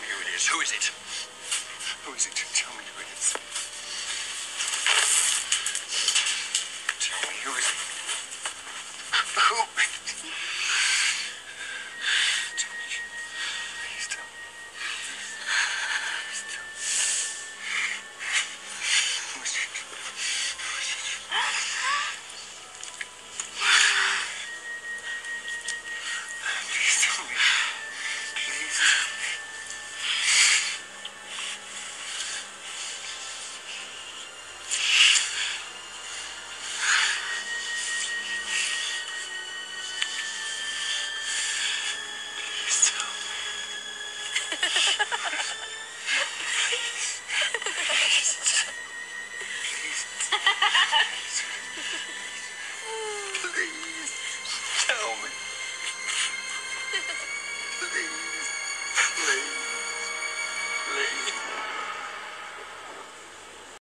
me who it is. Who is it? Who is it? Tell me who it is. Please tell me. Please.